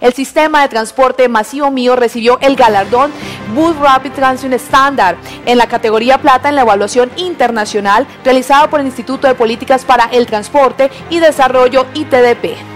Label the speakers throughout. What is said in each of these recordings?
Speaker 1: El sistema de transporte masivo mío recibió el galardón Bus Rapid Transit Standard en la categoría plata en la evaluación internacional realizada por el Instituto de Políticas para el Transporte y Desarrollo ITDP.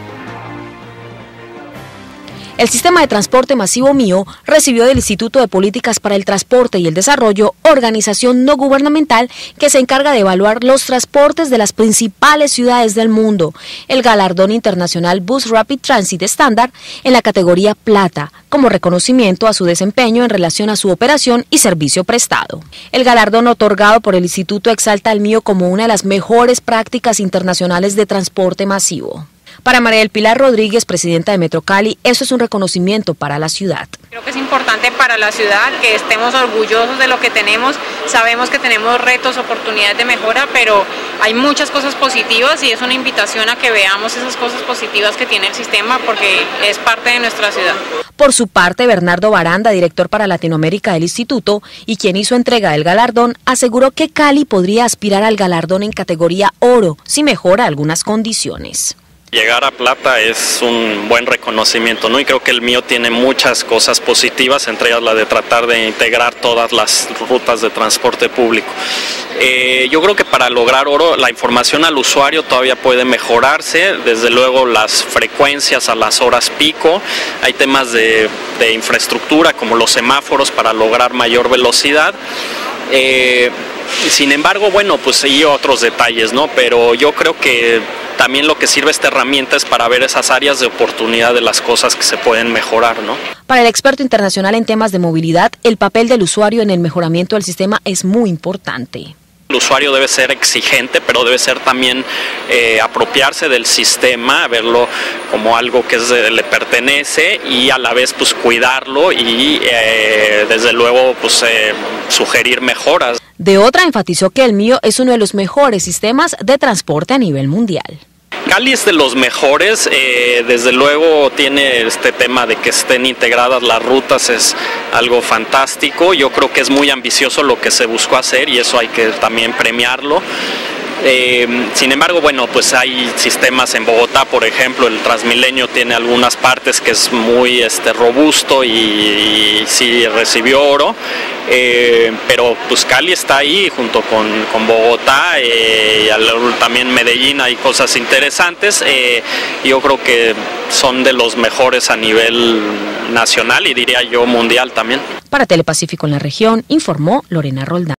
Speaker 2: El sistema de transporte masivo mío recibió del Instituto de Políticas para el Transporte y el Desarrollo, organización no gubernamental que se encarga de evaluar los transportes de las principales ciudades del mundo, el galardón internacional Bus Rapid Transit Standard en la categoría plata, como reconocimiento a su desempeño en relación a su operación y servicio prestado. El galardón otorgado por el Instituto exalta al mío como una de las mejores prácticas internacionales de transporte masivo. Para María del Pilar Rodríguez, presidenta de Metro Cali, eso es un reconocimiento para la ciudad.
Speaker 3: Creo que es importante para la ciudad que estemos orgullosos de lo que tenemos. Sabemos que tenemos retos, oportunidades de mejora, pero hay muchas cosas positivas y es una invitación a que veamos esas cosas positivas que tiene el sistema porque es parte de nuestra ciudad.
Speaker 2: Por su parte, Bernardo Baranda, director para Latinoamérica del Instituto y quien hizo entrega del galardón, aseguró que Cali podría aspirar al galardón en categoría oro si mejora algunas condiciones.
Speaker 4: Llegar a plata es un buen reconocimiento, ¿no? Y creo que el mío tiene muchas cosas positivas, entre ellas la de tratar de integrar todas las rutas de transporte público. Eh, yo creo que para lograr oro, la información al usuario todavía puede mejorarse, desde luego las frecuencias a las horas pico, hay temas de, infraestructura como los semáforos para lograr mayor velocidad. Eh, sin embargo, bueno, pues hay otros detalles, ¿no? Pero yo creo que también lo que sirve esta herramienta es para ver esas áreas de oportunidad de las cosas que se pueden mejorar, ¿no?
Speaker 2: Para el experto internacional en temas de movilidad, el papel del usuario en el mejoramiento del sistema es muy importante.
Speaker 4: El usuario debe ser exigente, pero debe ser también eh, apropiarse del sistema, verlo como algo que le pertenece y a la vez pues cuidarlo y eh, desde luego pues eh, sugerir mejoras.
Speaker 2: De otra enfatizó que el mío es uno de los mejores sistemas de transporte a nivel mundial.
Speaker 4: Cali es de los mejores, eh, desde luego tiene este tema de que estén integradas las rutas, es algo fantástico, yo creo que es muy ambicioso lo que se buscó hacer y eso hay que también premiarlo. Eh, sin embargo, bueno, pues hay sistemas en Bogotá, por ejemplo, el Transmilenio tiene algunas partes que es muy este, robusto y, sí recibió oro, eh, pero pues Cali está ahí junto con, Bogotá, eh, y también Medellín hay cosas interesantes, yo creo que son de los mejores a nivel nacional y diría yo mundial también.
Speaker 2: Para Telepacífico en la región, informó Lorena Roldán.